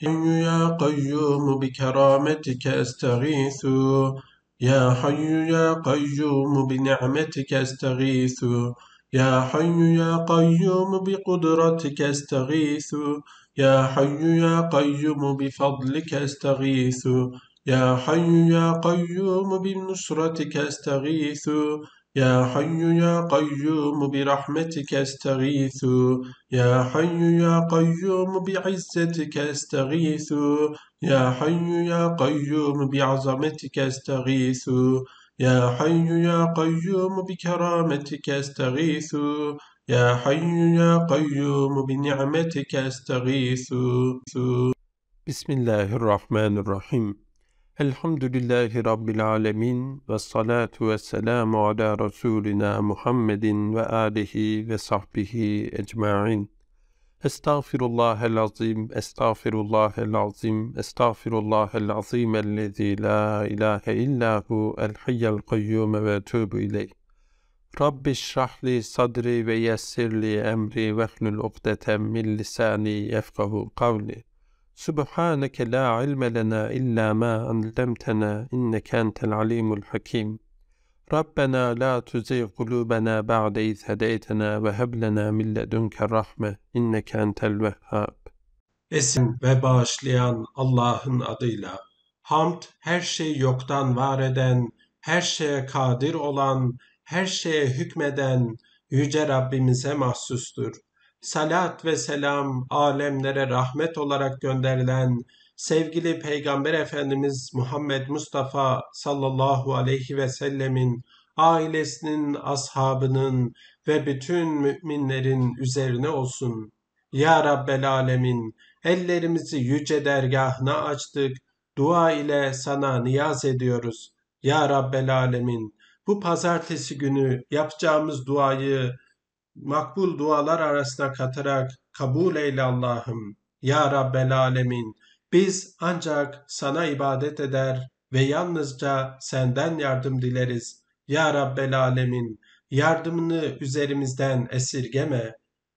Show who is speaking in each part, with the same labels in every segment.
Speaker 1: حي يا قيوم بكرامتك أستغيث. يا حي يا قيوم بنعمتك أستغيث. يا حي يا قيوم بقدرتك أستغيث. يا حي يا قيوم بفضلك أستغيث. يا حي يا قيوم بنصرتك أستغيث. يا حي يا قيوم برحمتك أستغيث. يا حي يا قيوم بعزتك أستغيث. يا حي يا قيوم بعظمتك أستغيث. يا حي يا قيوم بكرامتك أستغيث. يا حي يا قيوم بنعمتك أستغيث.
Speaker 2: بسم الله الرحمن الرحيم. الحمد لله رب العالمين والصلاة والسلام على رسولنا محمد وآله وصحبه أجمعين استغفر الله العظيم استغفر الله العظيم استغفر الله العظيم الذي لا إله إلا هو الحي القيوم وأتوب إليه رب اشرح لي صدري ويسر لي أمري واحلل عقدة من لساني يفقه قولي Subhaneke la ilme lena illa ma allemtena inneke entel alimul hakim. Rabbena la tuzigh kulubena ba'de iz hedeytena ve heb lena min ledunke rahme inneke entel vehhab.
Speaker 1: Esin ve bağışlayan Allah'ın adıyla. Hamd her şeyi yoktan var eden, her şeye kadir olan, her şeye hükmeden yüce Rabbimize mahsustur. Salat ve selam alemlere rahmet olarak gönderilen sevgili Peygamber Efendimiz Muhammed Mustafa sallallahu aleyhi ve sellemin ailesinin, ashabının ve bütün müminlerin üzerine olsun. Ya Rabbel Alemin, ellerimizi yüce dergahına açtık, dua ile sana niyaz ediyoruz. Ya Rabbel Alemin, bu pazartesi günü yapacağımız duayı makbul dualar arasına katarak kabul eyle Allah'ım. Ya Rabbel Alemin, biz ancak sana ibadet eder ve yalnızca senden yardım dileriz. Ya Rabbel Alemin, yardımını üzerimizden esirgeme.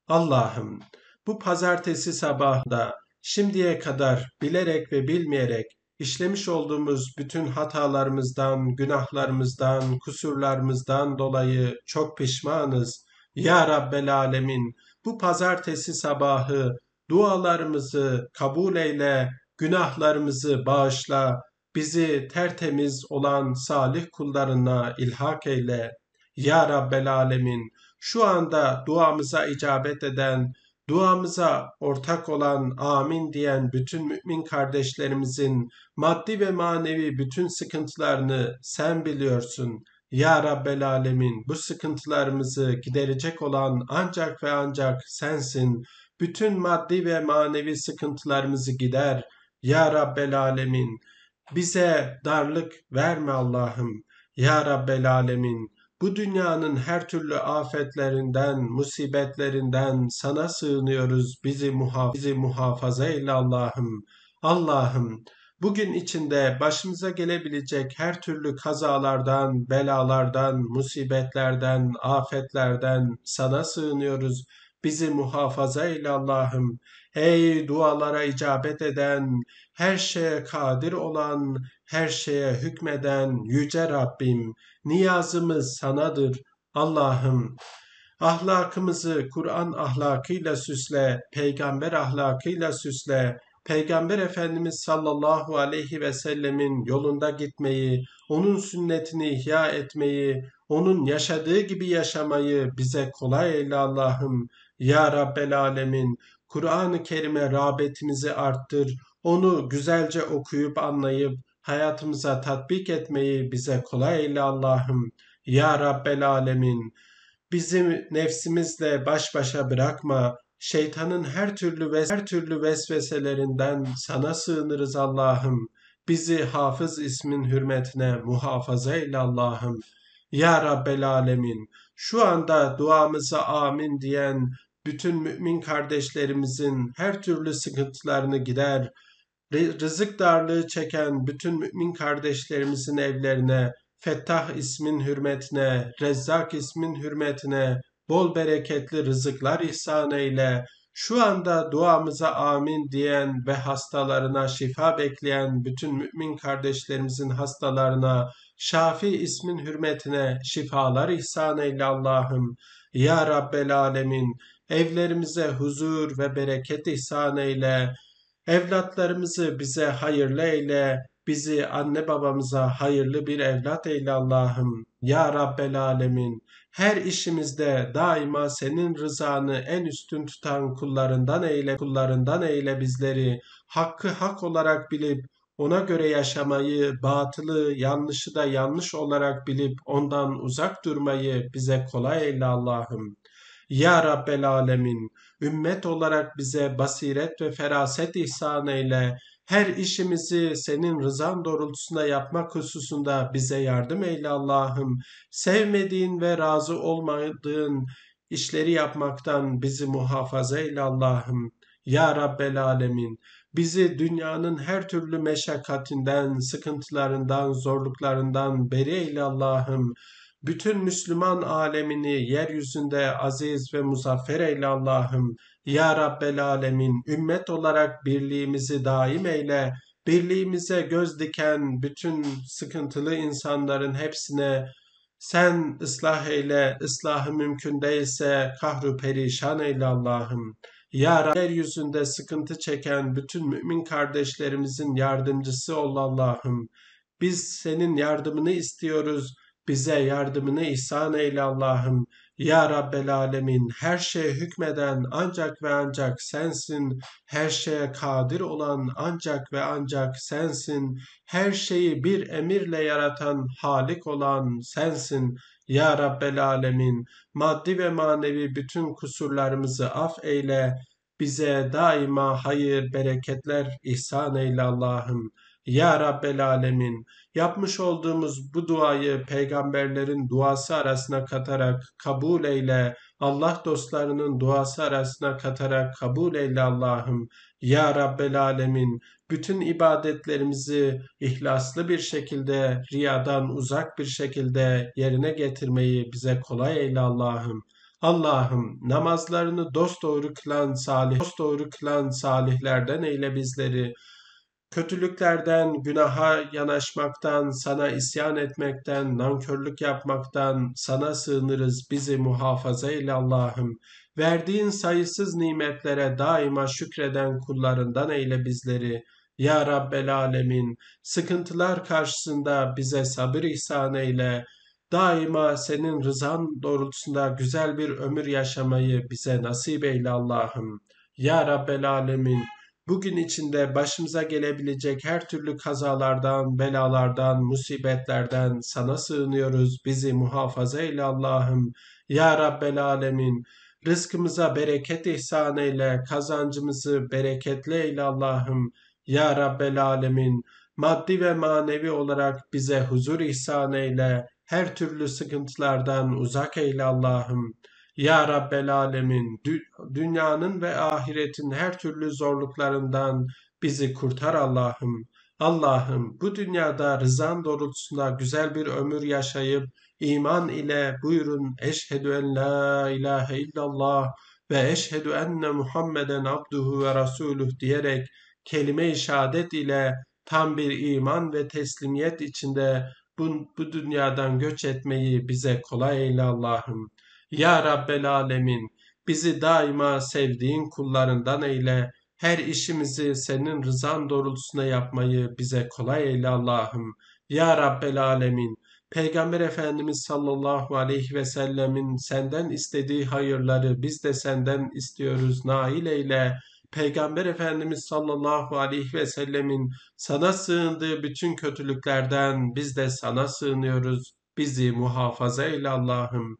Speaker 1: Allah'ım, bu pazartesi sabahında şimdiye kadar bilerek ve bilmeyerek işlemiş olduğumuz bütün hatalarımızdan, günahlarımızdan, kusurlarımızdan dolayı çok pişmanız. Ya Rabbel Alemin, bu pazartesi sabahı dualarımızı kabul eyle, günahlarımızı bağışla, bizi tertemiz olan salih kullarına ilhak eyle. Ya Rabbel Alemin, şu anda duamıza icabet eden, duamıza ortak olan amin diyen bütün mümin kardeşlerimizin maddi ve manevi bütün sıkıntılarını sen biliyorsun. Ya Rabbel Alemin bu sıkıntılarımızı giderecek olan ancak ve ancak sensin. Bütün maddi ve manevi sıkıntılarımızı gider. Ya Rabbel Alemin bize darlık verme Allah'ım. Ya Rabbel Alemin bu dünyanın her türlü afetlerinden, musibetlerinden sana sığınıyoruz. Bizi, muhaf bizi muhafaza eyle Allah'ım. Allah'ım bugün içinde başımıza gelebilecek her türlü kazalardan, belalardan, musibetlerden, afetlerden sana sığınıyoruz. Bizi muhafaza eyle Allah'ım. Ey dualara icabet eden, her şeye kadir olan, her şeye hükmeden yüce Rabbim, niyazımız sanadır. Allah'ım, ahlakımızı Kur'an ahlakıyla süsle, peygamber ahlakıyla süsle, Peygamber Efendimiz sallallahu aleyhi ve sellemin yolunda gitmeyi, onun sünnetini ihya etmeyi, onun yaşadığı gibi yaşamayı bize kolay eyle Allah'ım. Ya Rabbel Alemin, Kur'an-ı Kerim'e rağbetimizi arttır, onu güzelce okuyup anlayıp hayatımıza tatbik etmeyi bize kolay eyle Allah'ım. Ya Rabbel Alemin, bizi nefsimizle baş başa bırakma, şeytanın her türlü ve her türlü vesveselerinden sana sığınırız Allah'ım. Bizi hafız ismin hürmetine muhafaza eyle Allah'ım. Ya Rabbel Alemin, şu anda duamıza amin diyen bütün mümin kardeşlerimizin her türlü sıkıntılarını gider, rızık darlığı çeken bütün mümin kardeşlerimizin evlerine, Fettah ismin hürmetine, Rezzak ismin hürmetine, bol bereketli rızıklar ihsan eyle. şu anda duamıza amin diyen ve hastalarına şifa bekleyen bütün mümin kardeşlerimizin hastalarına Şafi ismin hürmetine şifalar ihsan eyle Allah'ım. Ya Rabbel Alemin evlerimize huzur ve bereket ihsan eyle. Evlatlarımızı bize hayırlı eyle. Bizi anne babamıza hayırlı bir evlat eyle Allah'ım. Ya Rabbel Alemin her işimizde daima senin rızanı en üstün tutan kullarından eyle, kullarından eyle bizleri. Hakkı hak olarak bilip ona göre yaşamayı, batılı, yanlışı da yanlış olarak bilip ondan uzak durmayı bize kolay eyle Allah'ım. Ya Rabbel Alemin, ümmet olarak bize basiret ve feraset ihsan eyle. Her işimizi senin rızan doğrultusunda yapmak hususunda bize yardım eyle Allah'ım. Sevmediğin ve razı olmadığın işleri yapmaktan bizi muhafaza eyle Allah'ım. Ya Rabbel Alemin, bizi dünyanın her türlü meşakkatinden, sıkıntılarından, zorluklarından beri eyle Allah'ım. Bütün Müslüman alemini yeryüzünde aziz ve muzaffer eyle Allah'ım. Ya Rabbel Alemin, ümmet olarak birliğimizi daim eyle. Birliğimize göz diken bütün sıkıntılı insanların hepsine sen ıslah eyle, ıslahı mümkün değilse kahru perişan eyle Allah'ım. Ya Rabbi, yeryüzünde sıkıntı çeken bütün mümin kardeşlerimizin yardımcısı ol Allah'ım. Biz senin yardımını istiyoruz. Bize yardımını ihsan eyle Allah'ım. Ya Rabbel Alemin her şeye hükmeden ancak ve ancak sensin. Her şeye kadir olan ancak ve ancak sensin. Her şeyi bir emirle yaratan Halik olan sensin. Ya Rabbel Alemin maddi ve manevi bütün kusurlarımızı af eyle. Bize daima hayır, bereketler ihsan eyle Allah'ım. Ya Rabbel Alemin yapmış olduğumuz bu duayı peygamberlerin duası arasına katarak kabul eyle. Allah dostlarının duası arasına katarak kabul eyle Allah'ım. Ya Rabbel Alemin bütün ibadetlerimizi ihlaslı bir şekilde, riyadan uzak bir şekilde yerine getirmeyi bize kolay eyle Allah'ım. Allah'ım namazlarını dosdoğru kılan salih, dosdoğru kılan salihlerden eyle bizleri. Kötülüklerden, günaha yanaşmaktan, sana isyan etmekten, nankörlük yapmaktan sana sığınırız. Bizi muhafaza eyle Allah'ım. Verdiğin sayısız nimetlere daima şükreden kullarından eyle bizleri. Ya Rabbel Alemin, sıkıntılar karşısında bize sabır ihsan eyle. Daima senin rızan doğrultusunda güzel bir ömür yaşamayı bize nasip eyle Allah'ım. Ya Rabbel Alemin, bugün içinde başımıza gelebilecek her türlü kazalardan, belalardan, musibetlerden sana sığınıyoruz. Bizi muhafaza eyle Allah'ım. Ya Rabbel Alemin, rızkımıza bereket ihsan eyle, kazancımızı bereketli eyle Allah'ım. Ya Rabbel Alemin, maddi ve manevi olarak bize huzur ihsan eyle, her türlü sıkıntılardan uzak eyle Allah'ım. Ya Rabbel Alemin, dü- dünyanın ve ahiretin her türlü zorluklarından bizi kurtar Allah'ım. Allah'ım bu dünyada rızan doğrultusunda güzel bir ömür yaşayıp iman ile buyurun eşhedü en la ilahe illallah ve eşhedü enne Muhammeden abduhu ve rasuluh diyerek kelime-i şehadet ile tam bir iman ve teslimiyet içinde bu, bu dünyadan göç etmeyi bize kolay eyle Allah'ım. Ya Rabbel Alemin bizi daima sevdiğin kullarından eyle. Her işimizi senin rızan doğrultusunda yapmayı bize kolay eyle Allah'ım. Ya Rabbel Alemin Peygamber Efendimiz sallallahu aleyhi ve sellemin senden istediği hayırları biz de senden istiyoruz. Nail eyle. Peygamber Efendimiz sallallahu aleyhi ve sellemin sana sığındığı bütün kötülüklerden biz de sana sığınıyoruz. Bizi muhafaza eyle Allah'ım.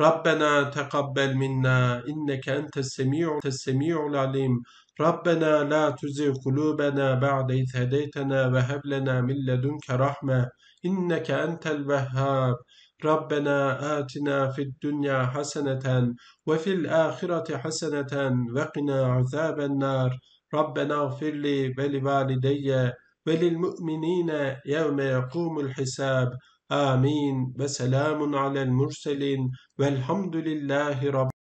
Speaker 1: ربنا تقبل منا إنك أنت السميع السميع العليم. ربنا لا تزغ قلوبنا بعد إذ هديتنا وهب لنا من لدنك رحمة إنك أنت الوهاب. ربنا آتنا في الدنيا حسنة وفي الآخرة حسنة وقنا عذاب النار. ربنا اغفر لي ولوالدي وللمؤمنين يوم يقوم الحساب. Amin. Ve selamun alel murselin. Velhamdülillahi Rabbil